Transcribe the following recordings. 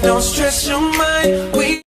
don't stress your mind. We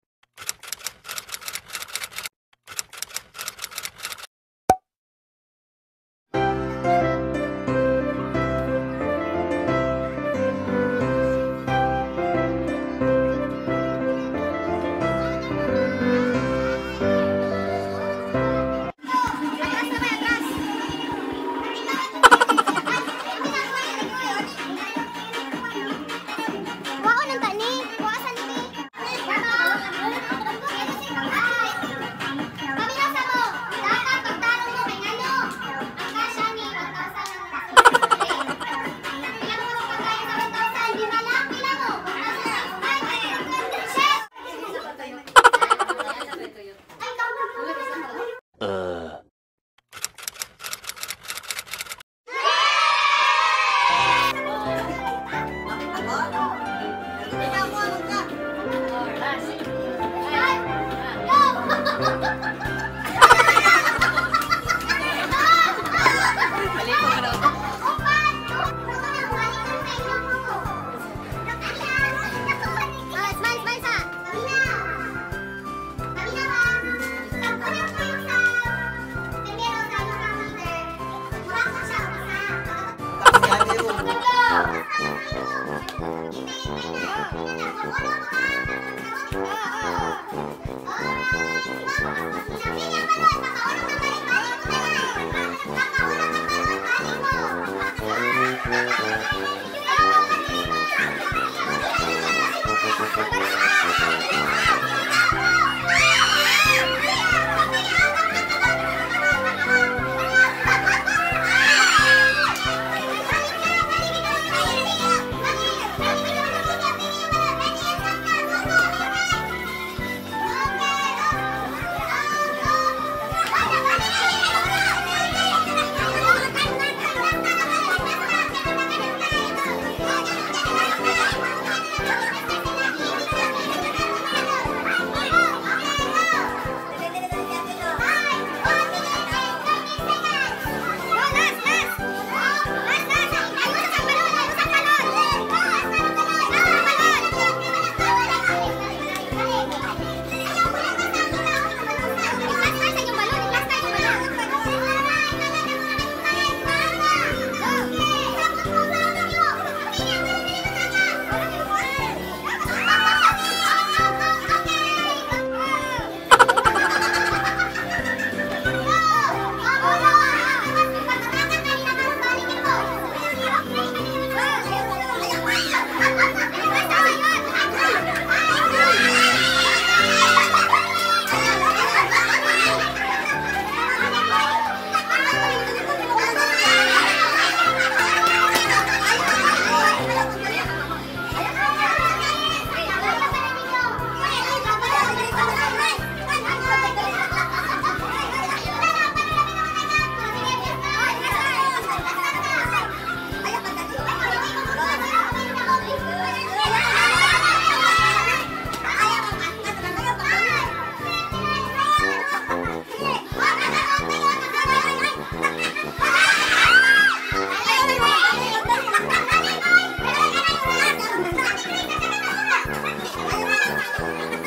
Okay.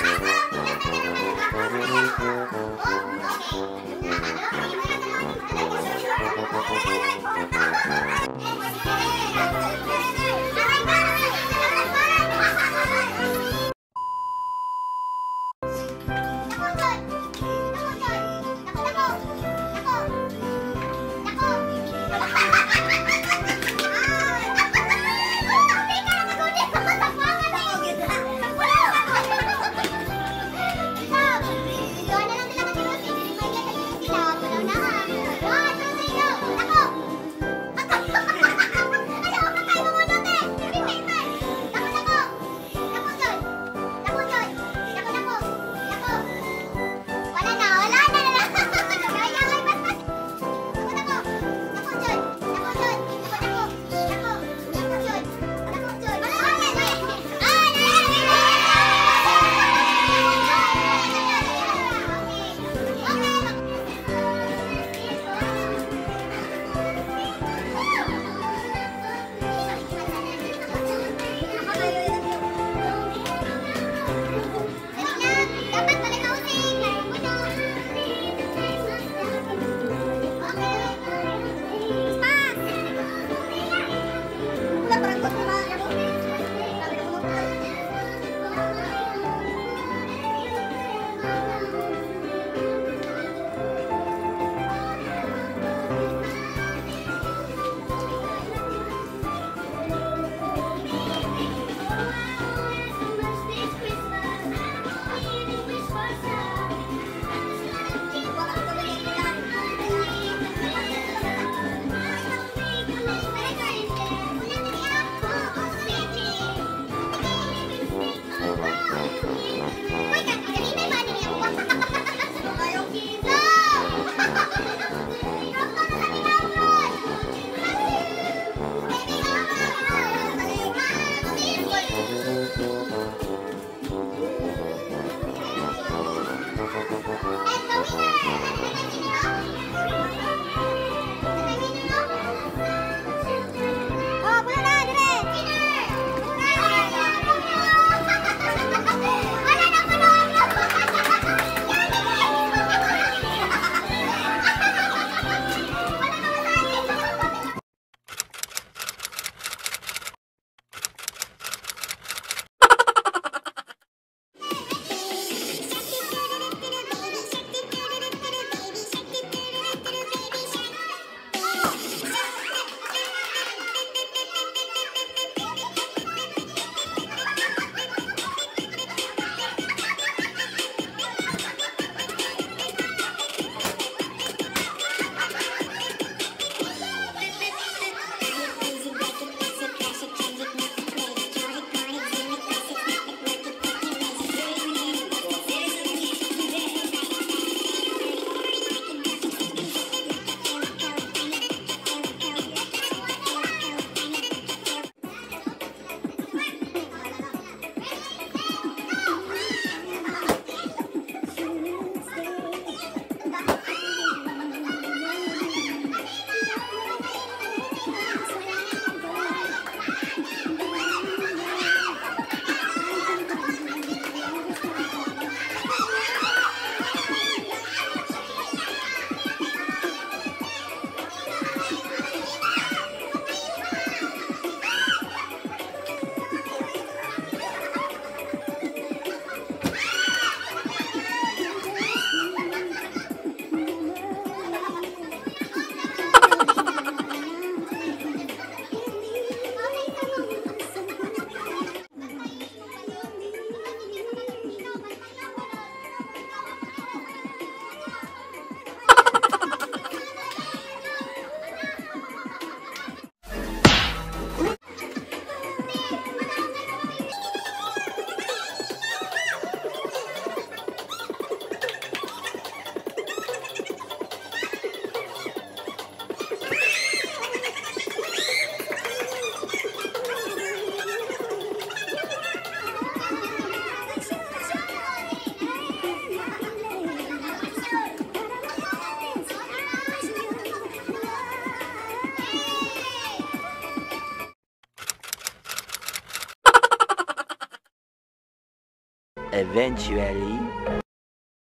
Eventually.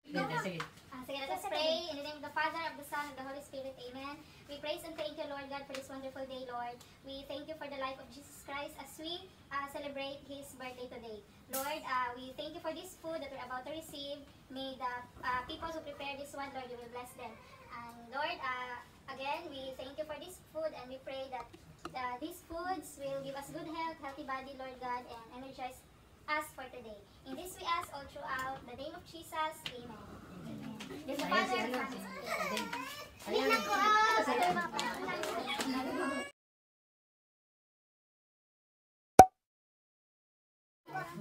Sige, let pray. In the name of the Father, of the Son, of the Holy Spirit. Amen. We praise and thank you, Lord God, for this wonderful day, Lord. We thank you for the life of Jesus Christ as we uh, celebrate His birthday today. Lord, uh, we thank you for this food that we're about to receive. May the uh, people who prepare this one, Lord, you will bless them. And Lord, uh, again, we thank you for this food and we pray that uh, these foods will give us good health, healthy body, Lord God, and energize us for today. In this we ask all throughout the name of Jesus. Amen. Yes, Father, Son, and Spirit. Hindi na ko, ah, sa tema.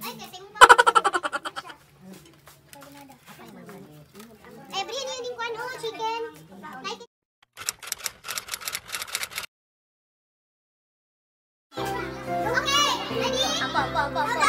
Ay, kasi mo pa. Eh, Brian, yun yung kwan, oh, chicken. Like it. Okay, ready? Apo, apo, apo, apo.